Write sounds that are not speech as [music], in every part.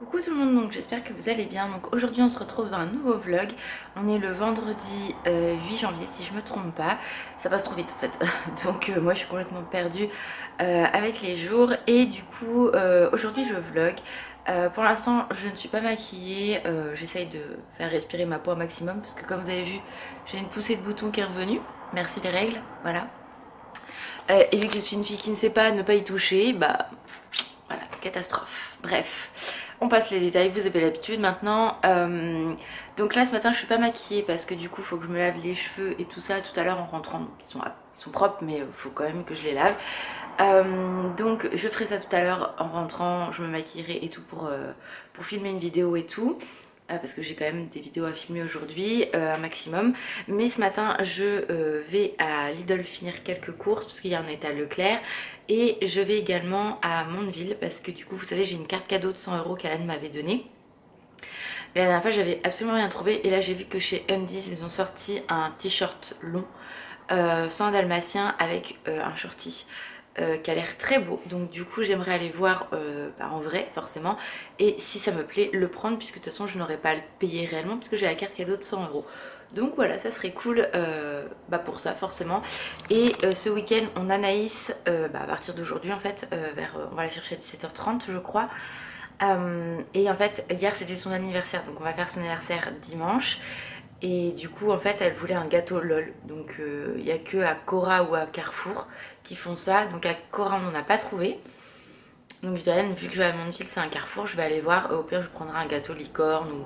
Coucou tout le monde, donc j'espère que vous allez bien. Donc aujourd'hui on se retrouve dans un nouveau vlog. On est le vendredi 8 euh, janvier si je me trompe pas. Ça passe trop vite en fait. [laughs] Donc euh, moi je suis complètement perdue euh, avec les jours. Et du coup aujourd'hui je vlog. pour l'instant je ne suis pas maquillée. J'essaye de faire respirer ma peau au maximum parce que comme vous avez vu j'ai une poussée de boutons qui est revenue. Merci les règles, voilà. et vu que je suis une fille qui ne sait pas ne pas y toucher, bah voilà, catastrophe. Bref on passe les détails, vous avez l'habitude maintenant. Euh, donc là ce matin je suis pas maquillée parce que du coup faut que je me lave les cheveux et tout ça tout à l'heure en rentrant. Ils sont, sont propres mais il faut quand même que je les lave. Euh, donc je ferai ça tout à l'heure en rentrant, je me maquillerai et tout pour, euh, pour filmer une vidéo et tout. Parce que j'ai quand même des vidéos à filmer aujourd'hui, un maximum. Mais ce matin, je vais à Lidl finir quelques courses parce qu'il y en a à Leclerc. Et je vais également à Mondeville parce que du coup vous savez j'ai une carte cadeau de 100 euros qu'Anne m'avait donnée. La dernière fois j'avais absolument rien trouvé et là j'ai vu que chez M10 ils ont sorti un t-shirt long euh, sans dalmatien avec euh, un shorty euh, qui a l'air très beau donc du coup j'aimerais aller voir bah, en vrai forcément et si ça me plaît le prendre puisque de toute façon je n'aurais pas à le payer réellement puisque j'ai la carte cadeau de 100 euros donc voilà, ça serait cool euh, bah pour ça forcément. Et euh, ce week-end, on a Naïs euh, bah à partir d'aujourd'hui en fait, vers, on va la chercher à 17h30 je crois. et en fait, hier c'était son anniversaire, donc on va faire son anniversaire dimanche. Et du coup, en fait, elle voulait un gâteau LOL. Donc il n'y a que à Cora ou à Carrefour font ça. Donc à Cora, on n'en a pas trouvé. Donc je dirais, vu que je vais à Mondeville, c'est un carrefour, je vais aller voir. Au pire, je prendrai un gâteau licorne ou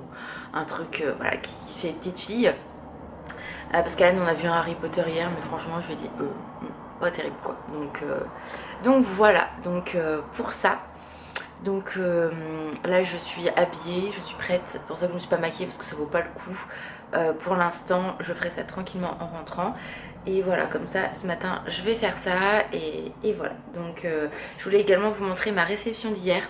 un truc voilà, qui fait petite fille. Ah, parce qu'Anne, on a vu un Harry Potter hier, mais franchement, je lui ai dit, euh, pas terrible quoi. Donc, euh, donc voilà, donc euh, pour ça. Donc là, je suis habillée, je suis prête. C'est pour ça que je ne me suis pas maquillée parce que ça vaut pas le coup. pour l'instant, je ferai ça tranquillement en rentrant. Et voilà, comme ça, ce matin, je vais faire ça. Et, voilà. Donc, je voulais également vous montrer ma réception d'hier.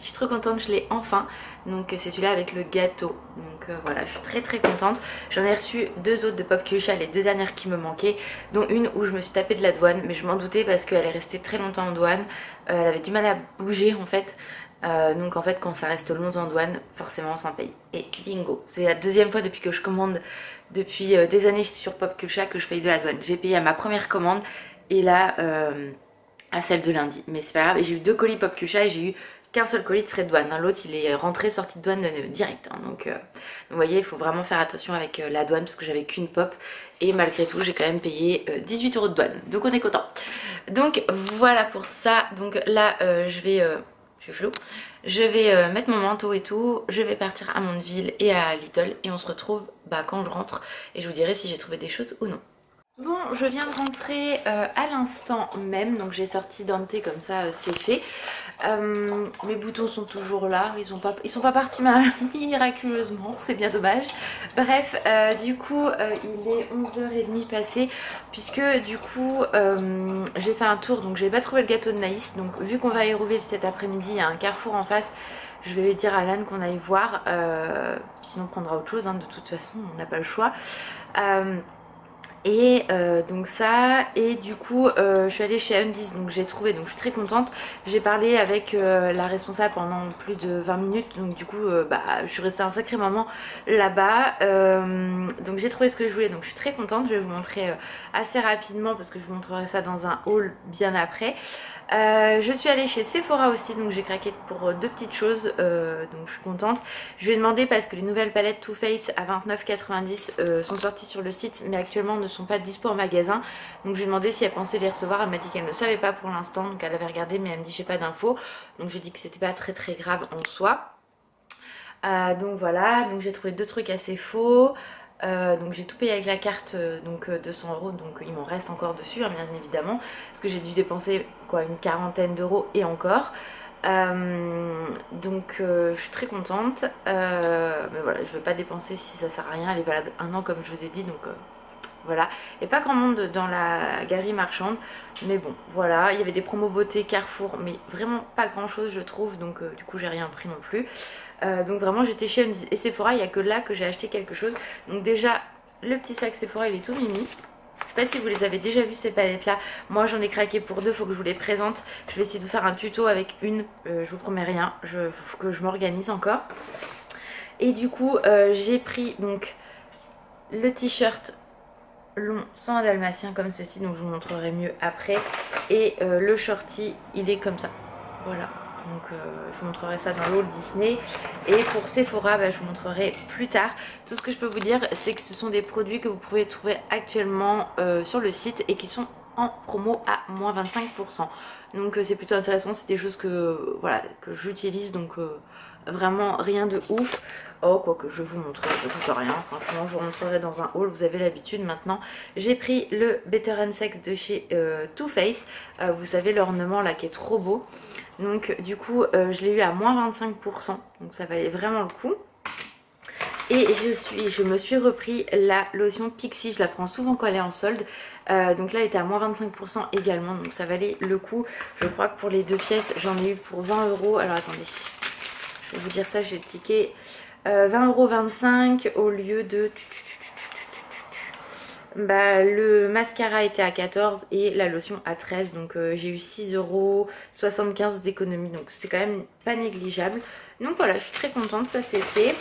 Je suis trop contente, je l'ai enfin. Donc c'est celui-là avec le gâteau. Donc euh, voilà, je suis très très contente. J'en ai reçu deux autres de Pop Culture, les deux dernières qui me manquaient. Dont une où je me suis tapée de la douane, mais je m'en doutais parce qu'elle est restée très longtemps en douane. Euh, elle avait du mal à bouger en fait. Euh, donc en fait quand ça reste longtemps en douane, forcément on s'en paye. Et bingo, c'est la deuxième fois depuis que je commande, depuis des années sur Pop Culture que je paye de la douane. J'ai payé à ma première commande et là à celle de lundi. Mais c'est pas grave, j'ai eu deux colis Pop Culture et j'ai eu qu'un seul colis de frais de douane. Hein. L'autre, il est rentré, sorti de douane euh, direct. Hein. Donc, euh, vous voyez, il faut vraiment faire attention avec euh, la douane parce que j'avais qu'une pop. Et malgré tout, j'ai quand même payé 18 euros de douane. Donc, on est content. Donc, voilà pour ça. Donc là, je vais... je suis flou. Je vais mettre mon manteau et tout. Je vais partir à Mondeville et à Little. Et on se retrouve bah, quand je rentre. Et je vous dirai si j'ai trouvé des choses ou non. Bon, je viens de rentrer à l'instant même, donc j'ai sorti Dante comme ça, c'est fait. Euh, mes boutons sont toujours là, ils sont pas, partis [laughs] miraculeusement, c'est bien dommage. Bref, euh, du coup euh, il est 11h30 passé puisque du coup j'ai fait un tour donc j'ai pas trouvé le gâteau de Naïs donc vu qu'on va y rouver cet après-midi, il y a un carrefour en face je vais dire à Alan qu'on aille voir, sinon on prendra autre chose, hein, de toute façon on n'a pas le choix. Et euh, donc ça, et du coup euh, je suis allée chez M10, donc j'ai trouvé, donc je suis très contente. J'ai parlé avec euh, la responsable pendant plus de 20 minutes, donc du coup bah, je suis restée un sacré moment là-bas. donc j'ai trouvé ce que je voulais, donc je suis très contente. Je vais vous montrer assez rapidement parce que je vous montrerai ça dans un haul bien après. Euh, je suis allée chez Sephora aussi, donc j'ai craqué pour euh, deux petites choses, euh, donc je suis contente. Je lui ai demandé parce que les nouvelles palettes Too Faced à 29,90 sont sorties sur le site, mais actuellement ne sont pas dispo en magasin. Donc je lui ai demandé si elle pensait les recevoir, elle m'a dit qu'elle ne savait pas pour l'instant, donc elle avait regardé, mais elle me dit j'ai pas d'infos. Donc je lui ai dit que c'était pas très très grave en soi. donc voilà, donc j'ai trouvé deux trucs assez faux. Euh, donc j'ai tout payé avec la carte, euh, donc 200 euh, euros, donc il m'en reste encore dessus, hein, bien évidemment, parce que j'ai dû dépenser quoi une quarantaine d'euros et encore. donc je suis très contente, mais voilà, je ne veux pas dépenser si ça sert à rien, elle est valable un an comme je vous ai dit, donc voilà. Et pas grand monde dans la galerie marchande, mais bon, voilà, il y avait des promos beauté Carrefour, mais vraiment pas grand chose je trouve, donc du coup j'ai rien pris non plus. Euh, donc vraiment j'étais chez M10 et Sephora, il n'y a que là que j'ai acheté quelque chose. Donc déjà le petit sac Sephora il est tout mimi. sais pas si vous les avez déjà vu ces palettes là. Moi j'en ai craqué pour deux, faut que je vous les présente. Je vais essayer de faire un tuto avec une, euh, je vous promets rien, il faut que je m'organise encore. Et du coup euh, j'ai pris donc le t-shirt long sans dalmatien comme ceci donc je vous montrerai mieux après. Et euh, le shorty il est comme ça. Voilà. Donc euh, je vous montrerai ça dans l'autre Disney. Et pour Sephora bah, je vous montrerai plus tard. Tout ce que je peux vous dire c'est que ce sont des produits que vous pouvez trouver actuellement euh, sur le site et qui sont en promo à moins 25% donc c'est plutôt intéressant. C'est des choses que voilà que j'utilise. Donc vraiment rien de ouf Oh, quoi que je vous montrerai, ça coûte rien. Franchement, je vous montrerai dans un haul, vous avez l'habitude maintenant. J'ai pris le Better and Sex de chez euh, Too Faced. Euh, vous savez, l'ornement là qui est trop beau. Donc, du coup, euh, je l'ai eu à moins 25%. Donc, ça valait vraiment le coup. Et je, suis, je me suis repris la lotion Pixie, je la prends souvent quand elle est en solde. donc là elle était à moins 25% également, donc ça valait le coup. Je crois que pour les deux pièces j'en ai eu pour 20 euros. Alors attendez, je vais vous dire ça, j'ai le ticket. 20,25€ euh, au lieu de... Bah, le mascara était à 14 et la lotion à 13 donc euh, j'ai eu 6,75€ d'économie donc c'est quand même pas négligeable. Donc voilà je suis très contente ça c'est fait.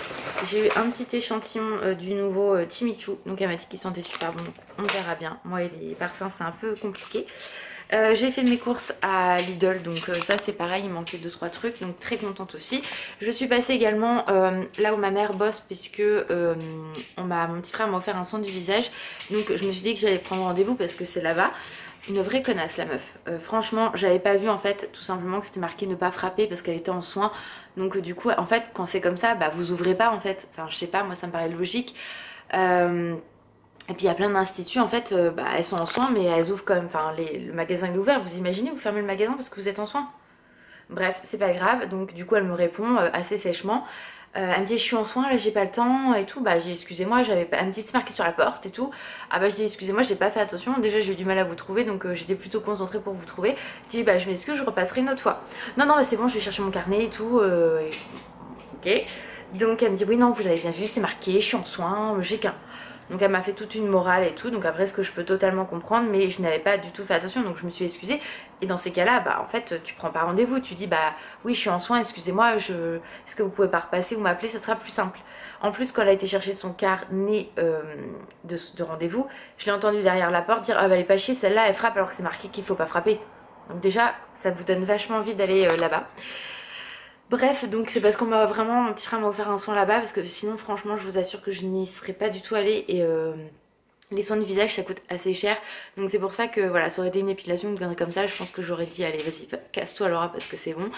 J'ai eu un petit échantillon euh, du nouveau Chimichu donc elle m'a dit qu'il sentait super bon donc on verra bien. Moi les parfums c'est un peu compliqué euh, j'ai fait mes courses à Lidl donc euh, ça c'est pareil il manquait 2-3 trucs donc très contente aussi. Je suis passée également euh, là où ma mère bosse puisque on mon petit frère m'a offert un soin du visage donc je me suis dit que j'allais prendre rendez-vous parce que c'est là-bas. Une vraie connasse la meuf. franchement j'avais pas vu en fait tout simplement que c'était marqué ne pas frapper parce qu'elle était en soin donc du coup en fait quand c'est comme ça bah vous ouvrez pas en fait. Enfin je sais pas moi ça me paraît logique. Et puis il y a plein d'instituts en fait, euh, bah, elles sont en soins mais elles ouvrent quand même, enfin le magasin est ouvert, vous imaginez, vous fermez le magasin parce que vous êtes en soins. Bref, c'est pas grave, donc du coup elle me répond euh, assez sèchement. Euh, elle me dit je suis en soins là j'ai pas le temps et tout. Bah j'ai excusez-moi j'avais pas elle me dit c'est marqué sur la porte et tout. Ah bah je dis excusez-moi j'ai pas fait attention. Déjà j'ai eu du mal à vous trouver donc j'étais plutôt concentrée pour vous trouver. Je dis bah je m'excuse je repasserai une autre fois. Non non mais c'est bon je vais chercher mon carnet et tout ok. Donc elle me dit oui non vous avez bien vu c'est marqué je suis en soins j'ai qu'un donc elle m'a fait toute une morale et tout. Donc après ce que je peux totalement comprendre mais je n'avais pas du tout fait attention donc je me suis excusée. Et dans ces cas-là bah en fait tu prends pas rendez-vous. Tu dis bah oui je suis en soins excusez-moi je... est-ce que vous pouvez pas repasser ou m'appeler? Ça sera plus simple. En plus quand elle a été chercher son carnet euh, de, rendez-vous je l'ai entendu derrière la porte dire ah bah elle est pas chier celle-là elle frappe alors que c'est marqué qu'il faut pas frapper. Donc déjà ça vous donne vachement envie d'aller euh, là-bas. Bref, donc c'est parce qu'on m'a vraiment, mon petit frère m'a offert un soin là-bas parce que sinon franchement je vous assure que je n'y serais pas du tout allée et euh, les soins du visage ça coûte assez cher. Donc c'est pour ça que voilà ça aurait été une épilation une comme ça je pense que j'aurais dit allez vas-y casse-toi Laura parce que c'est bon.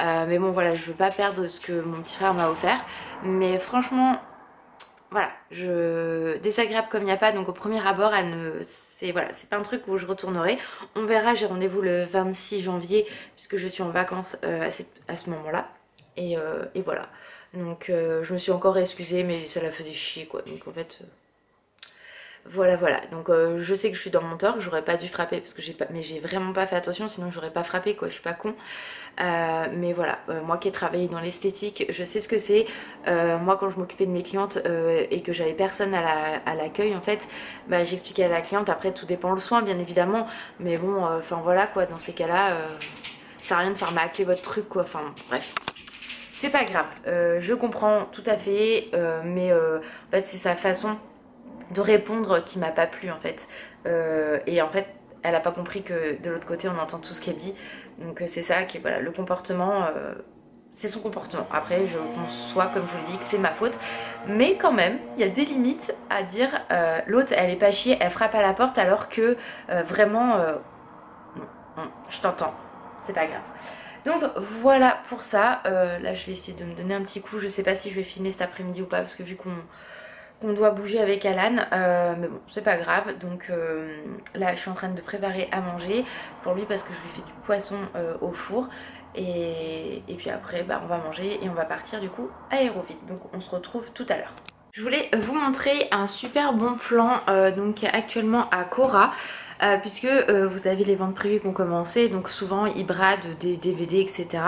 Euh, mais bon voilà je veux pas perdre ce que mon petit frère m'a offert. Mais franchement voilà je désagréable comme il n'y a pas donc au premier abord elle ne c'est voilà, c'est pas un truc où je retournerai. On verra, j'ai rendez-vous le 26 janvier puisque je suis en vacances euh, à, ce moment-là. Euh, et, voilà. Donc euh, je me suis encore excusée mais ça la faisait chier quoi. Donc en fait voilà voilà. Donc euh, je sais que je suis dans mon tort j'aurais pas dû frapper parce que j'ai mais j'ai vraiment pas fait attention sinon j'aurais pas frappé quoi. Je suis pas con. Euh, mais voilà. Euh, moi qui ai travaillé dans l'esthétique je sais ce que c'est. Moi quand je m'occupais de mes clientes et que j'avais personne à l'accueil en fait bah, j'expliquais à la cliente. Après tout dépend le soin bien évidemment. Mais bon enfin voilà quoi. Dans ces cas là ça sert rien de faire macler votre truc quoi. Enfin bref. C'est pas grave, je comprends tout à fait, mais en fait c'est sa façon de répondre qui m'a pas plu en fait. Euh, et en fait, elle a pas compris que de l'autre côté on entend tout ce qu'elle dit. Donc euh, c'est ça qui voilà, le comportement, euh, c'est son comportement. Après, je conçois, comme je vous le dis, que c'est ma faute. Mais quand même, il y a des limites à dire l'autre elle est pas chier, elle frappe à la porte alors que vraiment, je t'entends, c'est pas grave. Donc voilà pour ça. là, je vais essayer de me donner un petit coup. Je sais pas si je vais filmer cet après-midi ou pas parce que vu qu'on qu'on doit bouger avec Alan euh, mais bon c'est pas grave. Donc euh, là je suis en train de préparer à manger pour lui parce que je lui fais du poisson euh, au four. Et, puis après bah, on va manger et on va partir du coup à Aéroville. Donc on se retrouve tout à l'heure. Je voulais vous montrer un super bon plan donc actuellement à Cora puisque vous avez les ventes privées qui ont commencé donc souvent ils des DVD etc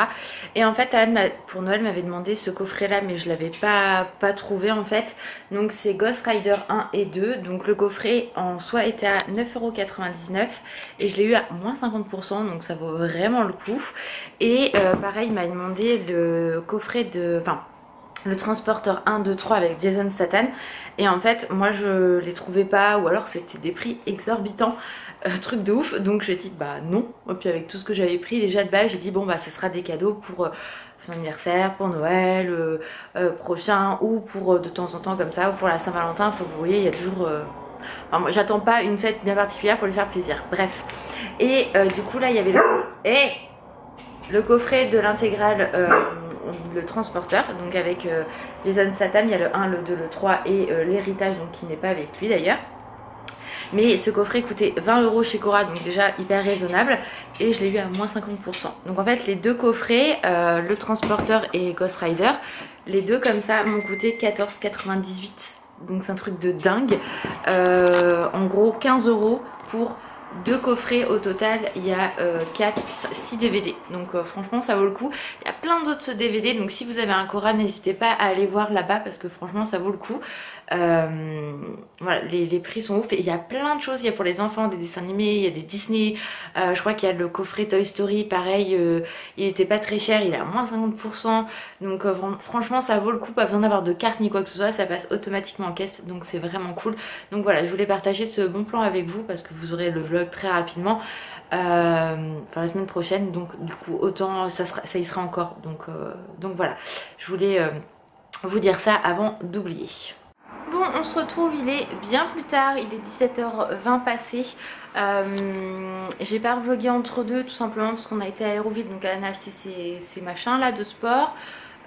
et en fait Anne pour Noël m'avait demandé ce coffret là mais je l'avais pas, pas trouvé en fait. Donc c'est Ghost Rider 1 et 2 donc le coffret en soi était à 9,99€ et je l'ai eu à moins 50% donc ça vaut vraiment le coup. Et pareil il m'a demandé le coffret de enfin le transporteur 1, 2, 3 avec Jason Statham. Et en fait moi je les trouvais pas ou alors c'était des prix exorbitants. Euh, truc de ouf. Donc j'ai dit bah non. Et puis avec tout ce que j'avais pris déjà de base j'ai dit bon bah ce sera des cadeaux pour euh, anniversaire, pour Noël euh, prochain ou pour de temps en temps comme ça ou pour la Saint-Valentin. Vous voyez il y a toujours enfin, j'attends pas une fête bien particulière pour lui faire plaisir. Bref. Et du coup là il y avait le, et le coffret de l'intégrale le transporteur, donc avec euh, Jason Satam, il y a le 1, le 2, le 3 et euh, l'héritage, donc qui n'est pas avec lui d'ailleurs. Mais ce coffret coûtait 20 euros chez Cora, donc déjà hyper raisonnable. Et je l'ai eu à moins 50%. Donc en fait, les deux coffrets, euh, le transporteur et Ghost Rider, les deux comme ça m'ont coûté 14,98. Donc c'est un truc de dingue. en gros, 15 euros pour deux coffrets au total. Il y a 4 euh, 6 DVD donc euh, franchement ça vaut le coup. Il y a plein d'autres DVD donc si vous avez un Cora n'hésitez pas à aller voir là-bas parce que franchement ça vaut le coup euh, voilà, les, prix sont ouf et il y a plein de choses. Il y a pour les enfants des dessins animés, il y a des Disney. Euh, je crois qu'il y a le coffret Toy Story, pareil, euh, il était pas très cher, il est à moins 50%. Donc franchement, ça vaut le coup, pas besoin d'avoir de carte ni quoi que ce soit, ça passe automatiquement en caisse, donc c'est vraiment cool. Donc voilà, je voulais partager ce bon plan avec vous parce que vous aurez le vlog très rapidement. enfin la semaine prochaine donc du coup autant ça, sera, ça y sera encore donc, donc voilà je voulais vous dire ça avant d'oublier Bon, on se retrouve, il est bien plus tard, il est 17h20 passé. Euh, j'ai pas revlogué entre deux tout simplement parce qu'on a été à Aéroville, donc elle a acheté ses, machins là de sport.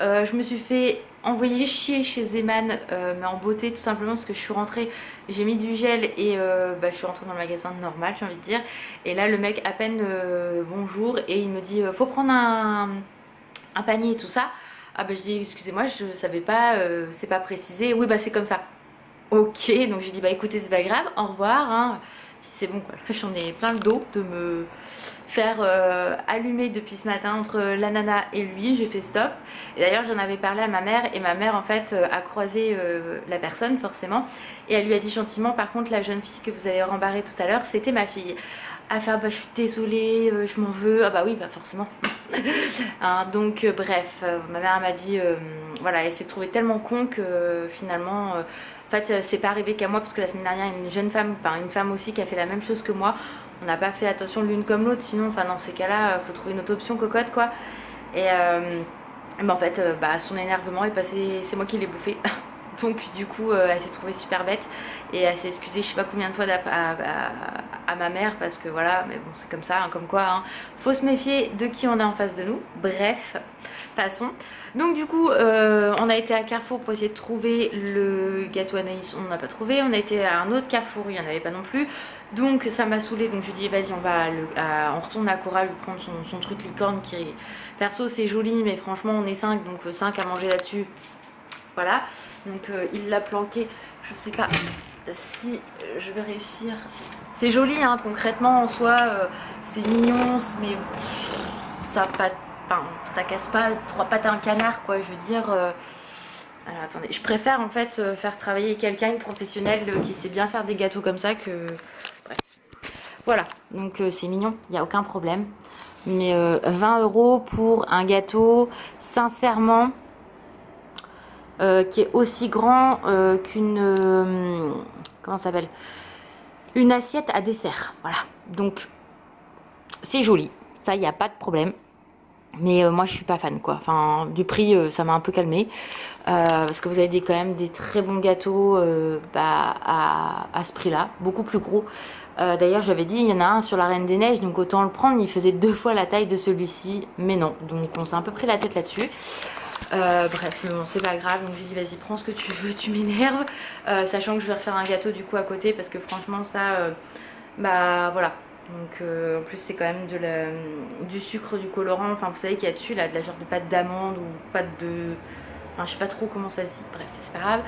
Euh, je me suis fait envoyer chier chez Zeman, euh, mais en beauté tout simplement parce que je suis rentrée, j'ai mis du gel et bah, je suis rentrée dans le magasin normal j'ai envie de dire. Et là le mec à peine bonjour et il me dit faut prendre un, un panier et tout ça. Ah bah je dis excusez-moi je savais pas, c'est pas précisé, oui bah c'est comme ça. Ok, donc j'ai dit bah écoutez c'est pas grave, au revoir. Hein. C'est bon quoi, j'en ai plein le dos de me faire euh, allumer depuis ce matin entre la nana et lui, j'ai fait stop. Et d'ailleurs j'en avais parlé à ma mère et ma mère en fait euh, a croisé euh, la personne forcément. Et elle lui a dit gentiment par contre la jeune fille que vous avez rembarrée tout à l'heure c'était ma fille. À faire bah je suis désolée, je m'en veux, ah bah oui bah forcément. [laughs] Hein, donc bref, ma mère m'a dit voilà elle s'est trouvée tellement con que finalement en fait, euh, c'est pas arrivé qu'à moi parce que la semaine dernière, une jeune femme, enfin une femme aussi qui a fait la même chose que moi. On n'a pas fait attention l'une comme l'autre, sinon, enfin dans ces cas-là, euh, faut trouver une autre option cocotte quoi. Et euh, en fait, bah, son énervement est passé, c'est moi qui l'ai bouffé. [laughs] Donc du coup, elle s'est trouvée super bête et elle s'est excusée je sais pas combien de fois à, ma mère parce que voilà, mais bon c'est comme ça, hein, comme quoi, hein. faut se méfier de qui on a en face de nous. Bref, passons. Donc du coup, euh, on a été à Carrefour pour essayer de trouver le gâteau Anaïs, on n'a pas trouvé. On a été à un autre Carrefour, il n'y en avait pas non plus. Donc ça m'a saoulé, donc je lui dit vas-y on va on retourne à Cora lui prendre son, truc licorne qui. Perso c'est joli mais franchement on est 5 donc 5 à manger là-dessus. Voilà, donc euh, il l'a planqué, je sais pas si je vais réussir. C'est joli hein, concrètement en soi, euh, c'est mignon mais ça pas enfin ça casse pas trois pattes à un canard quoi je veux dire euh, alors attendez je préfère en fait euh, faire travailler quelqu'un professionnel euh, qui sait bien faire des gâteaux comme ça que bref. Voilà. Donc c'est mignon il n'y a aucun problème. Mais 20 euros pour un gâteau sincèrement qui est aussi grand qu'une comment s'appelle? Une assiette à dessert voilà donc c'est joli ça il n'y a pas de problème mais euh, moi je suis pas fan quoi. Enfin du prix euh, ça m'a un peu calmé. Euh, parce que vous avez quand même des très bons gâteaux bah, à, à, ce prix là, beaucoup plus gros. D'ailleurs j'avais dit il y en a un sur la Reine des Neiges donc autant le prendre, il faisait deux fois la taille de celui-ci, mais non. Donc on s'est un peu pris la tête là-dessus. Bref, bon, c'est pas grave, donc j'ai dit vas-y prends ce que tu veux, tu m'énerves. sachant que je vais refaire un gâteau du coup à côté parce que franchement ça, bah voilà, donc euh, en plus c'est quand même de la, du sucre, du colorant, enfin vous savez qu'il y a dessus là de la genre de pâte d'amande ou pâte de... Enfin je sais pas trop comment ça se dit, bref c'est pas grave.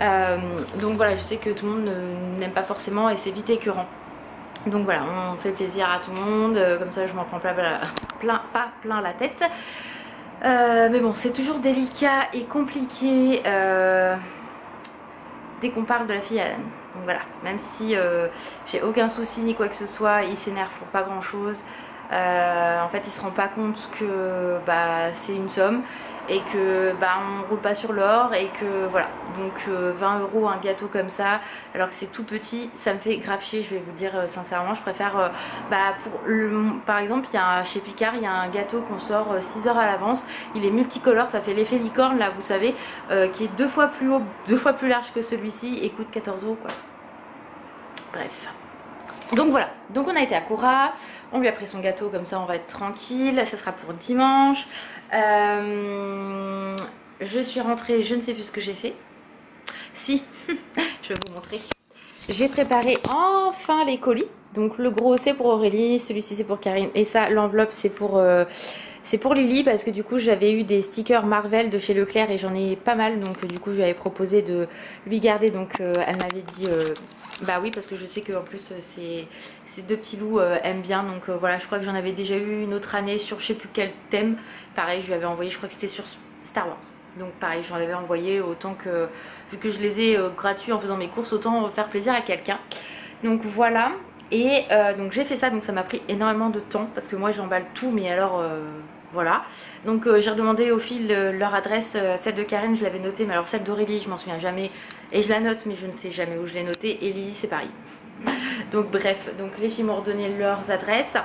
Euh, donc voilà je sais que tout le monde n'aime pas forcément et c'est vite écœurant. Donc voilà, on fait plaisir à tout le monde, euh, comme ça je m'en prends plein, pas plein la tête. Euh, mais bon, c'est toujours délicat et compliqué euh, dès qu'on parle de la fille Alan. Donc voilà, même si j'ai aucun souci ni quoi que ce soit, il s'énerve pour pas grand chose. en fait, il se rend pas compte que bah, c'est une somme et que bah on roule pas sur l'or et que voilà. Donc 20 euh, euros un gâteau comme ça alors que c'est tout petit ça me fait grave chier je vais vous dire euh, sincèrement. Je préfère euh, bah pour le, par exemple y a chez Picard il y a un gâteau qu'on sort 6 heures à l'avance. Il est multicolore ça fait l'effet licorne là vous savez qui est deux fois plus haut deux fois plus large que celui-ci et coûte 14 euros quoi. Bref donc voilà, donc on a été à Cora, on lui a pris son gâteau comme ça on va être tranquille, ça sera pour dimanche. Euh, je suis rentrée, je ne sais plus ce que j'ai fait. Si, [laughs] je vais vous montrer. J'ai préparé enfin les colis. Donc le gros c'est pour Aurélie, celui-ci c'est pour Karine et ça l'enveloppe c'est pour euh, c'est pour Lily parce que du coup j'avais eu des stickers Marvel de chez Leclerc et j'en ai pas mal donc du coup je lui avais proposé de lui garder. Donc euh, elle m'avait dit bah oui parce que je sais qu'en plus ces, deux petits loups aiment bien. Donc voilà je crois que j'en avais déjà eu une autre année sur je sais plus quel thème. Pareil je lui avais envoyé je crois que c'était sur Star Wars. Donc pareil j'en avais envoyé autant que vu que je les ai euh, gratuits en faisant mes courses autant faire plaisir à quelqu'un. Donc voilà. Et euh, donc j'ai fait ça. Donc ça m'a pris énormément de temps parce que moi j'emballe tout mais alors euh, voilà donc j'ai redemandé au fil leur adresse celle de Karine je l'avais notée mais alors celle d'Aurélie je m'en souviens jamais et je la note mais je ne sais jamais où je l'ai notée et Lily c'est pareil [laughs] donc bref donc les filles m'ont redonné leurs adresses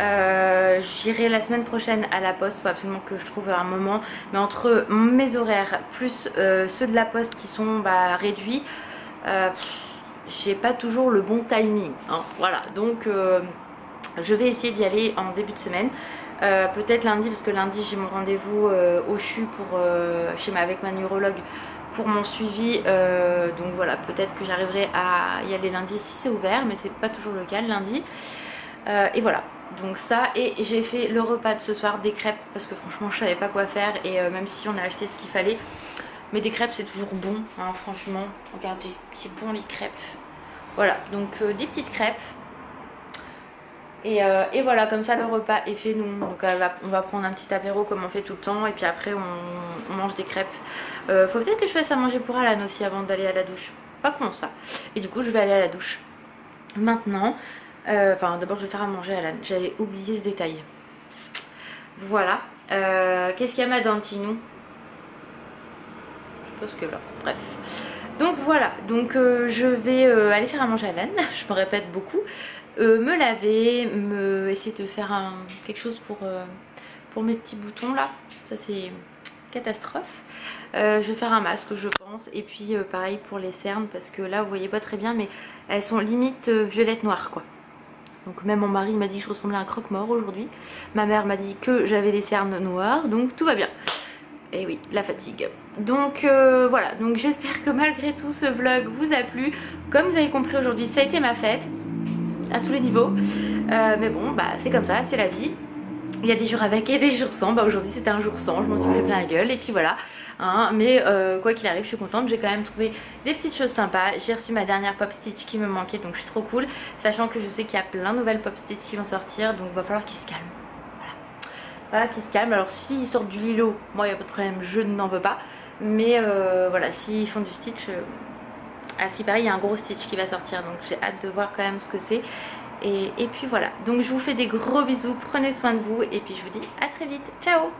euh, j'irai la semaine prochaine à la poste, faut absolument que je trouve un moment. Mais entre mes horaires plus euh, ceux de la poste qui sont bah, réduits, euh, j'ai pas toujours le bon timing. Hein. voilà, donc je vais essayer d'y aller en début de semaine. Peut-être lundi, parce que lundi j'ai mon rendez-vous au CHU ma, avec ma neurologue pour mon suivi. donc voilà, peut-être que j'arriverai à y aller lundi si c'est ouvert, mais c'est pas toujours le cas le lundi. et voilà, donc ça et j'ai fait le repas de ce soir des crêpes parce que franchement je savais pas quoi faire et euh, même si on a acheté ce qu'il fallait. Mais des crêpes c'est toujours bon hein, franchement. Regardez c'est bon les crêpes. Voilà donc euh, des petites crêpes euh, et, voilà comme ça le repas est fait nous donc on va prendre un petit apéro comme on fait tout le temps et puis après on, mange des crêpes faut peut-être que je fasse à manger pour Alan aussi avant d'aller à la douche pas con ça et du coup je vais aller à la douche maintenant euh, enfin, d'abord, je vais faire à manger Alan. J'avais oublié ce détail. Voilà. Euh, qu'est-ce qu'il y a ma Dantinou Je pense que là. Bref. Donc voilà. Donc euh, je vais aller faire à manger à Alan. [laughs] je me répète beaucoup. me laver, me essayer de faire un, quelque chose pour, mes petits boutons là. Ça c'est catastrophe. je vais faire un masque je pense et puis pareil pour les cernes parce que là vous voyez pas très bien mais elles sont limite violette noire quoi. Donc même mon mari m'a dit que je ressemblais à un croque-mort aujourd'hui. Ma mère m'a dit que j'avais les cernes noires, donc tout va bien. Et oui, la fatigue. Donc euh, voilà, donc j'espère que malgré tout ce vlog vous a plu. Comme vous avez compris aujourd'hui, ça a été ma fête, à tous les niveaux. Euh, mais bon, bah c'est comme ça, c'est la vie. Il y a des jours avec et des jours sans. Bah aujourd'hui c'était un jour sans, je m'en suis pris plein la gueule. Et puis voilà. Hein. mais euh, quoi qu'il arrive, je suis contente. J'ai quand même trouvé des petites choses sympas. J'ai reçu ma dernière pop stitch qui me manquait, donc je suis trop cool. Sachant que je sais qu'il y a plein de nouvelles pop stitch qui vont sortir, donc il va falloir qu'ils se calment. Voilà, qu'ils se calment. Alors s'ils sortent du Lilo, moi il n'y a pas de problème, je n'en veux pas. Mais euh, voilà, s'ils font du stitch, euh, à ce qui paraît, il y a un gros stitch qui va sortir, donc j'ai hâte de voir quand même ce que c'est. Et, puis voilà, donc je vous fais des gros bisous, prenez soin de vous et puis je vous dis à très vite, ciao